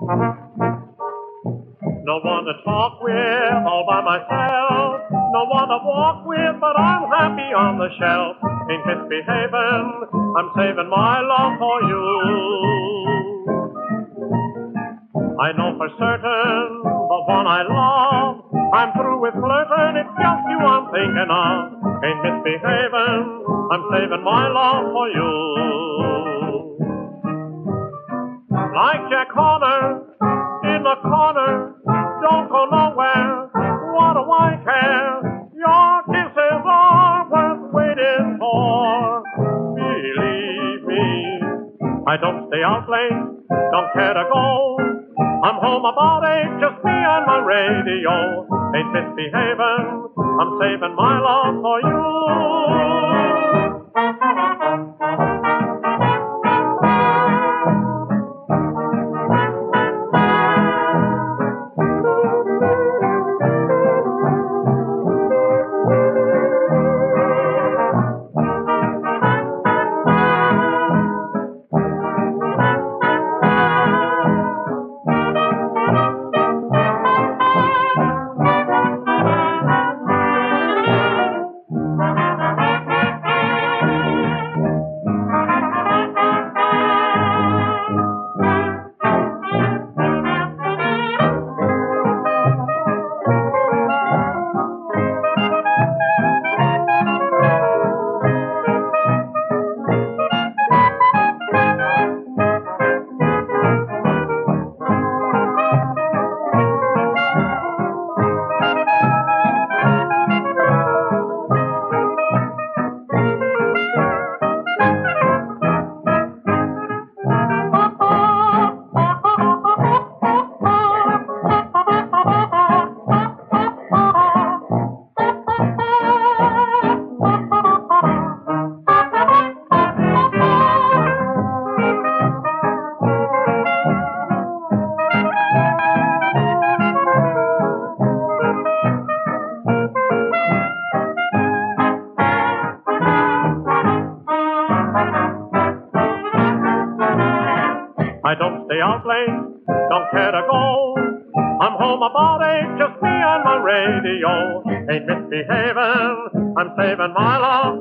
No one to talk with, all by myself. No one to walk with, but I'm happy on the shelf. Ain't misbehaving, I'm saving my love for you. I know for certain the one I love. I'm through with flirting, it's just you I'm thinking of. Ain't misbehaving, I'm saving my love for you. Like Jack Horner I don't stay out late, don't care to go. I'm home about eight, just me and my radio. Ain't misbehaving, I'm saving my love for you. I don't stay out late, don't care to go. I'm home about eight, just me and my radio. Ain't misbehaving, I'm saving my love.